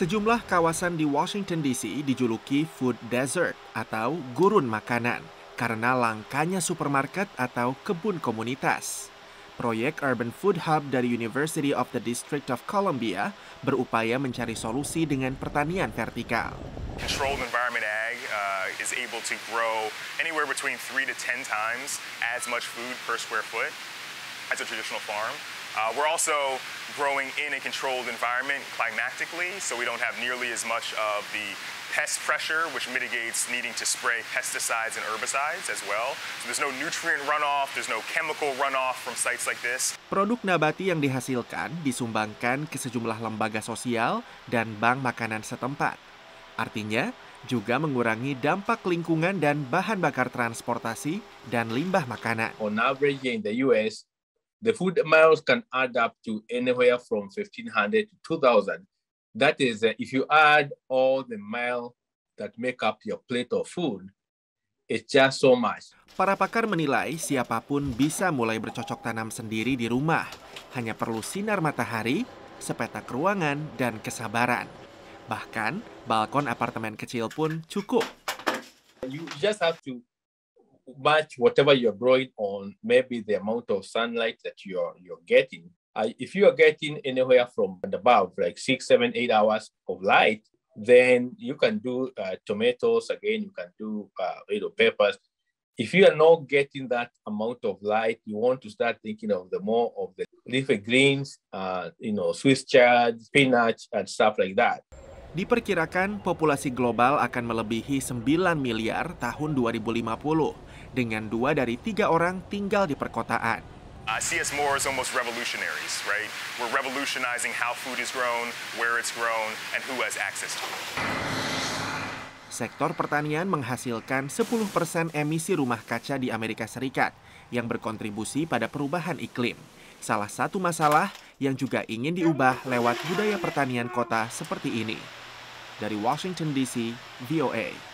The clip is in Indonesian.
Sejumlah kawasan di Washington DC dijuluki food desert atau gurun makanan karena langkanya supermarket atau kebun komunitas. Proyek Urban Food Hub dari University of the District of Columbia berupaya mencari solusi dengan pertanian vertikal. Controlled environment ag uh, is able to grow anywhere between 3 to 10 times as much food per square foot as a traditional farm. Uh, we're also growing in a controlled environment climatically, so we don't have nearly as much of the pest pressure, which mitigates needing to spray pesticides and herbicides as well. So there's no nutrient runoff, there's no chemical runoff from sites like this. Produk nabati yang dihasilkan disumbangkan ke sejumlah lembaga sosial dan bank makanan setempat. Artinya, juga mengurangi dampak lingkungan dan bahan bakar transportasi dan limbah makanan. On average in the US, the food miles can add up to anywhere from 1500 to 2000 that is uh, if you add all the mile that make up your plate of food it's just so much Para pakar menilai siapa pun bisa mulai bercocok tanam sendiri di rumah. Hanya perlu sinar matahari, sepetak ruangan, dan kesabaran. Bahkan, balkon apartemen kecil pun cukup. You just have to match whatever you're growing on, maybe the amount of sunlight that you're you're getting. Uh, if you are getting anywhere from above like six, seven, eight hours of light, then you can do uh, tomatoes again. You can do uh, you know peppers. If you are not getting that amount of light, you want to start thinking of the more of the leafy greens, uh, you know, Swiss chard, spinach, and stuff like that. Diperkirakan populasi global akan melebihi 9 miliar tahun 2050 dengan dua dari tiga orang tinggal di perkotaan. I see us more as almost revolutionaries, right? We're revolutionizing how food is grown, where it's grown, and who has access to it. Sektor pertanian menghasilkan 10% emisi rumah kaca di Amerika Serikat yang berkontribusi pada perubahan iklim. Salah satu masalah yang juga ingin diubah lewat budaya pertanian kota seperti ini. Dari Washington DC, VOA.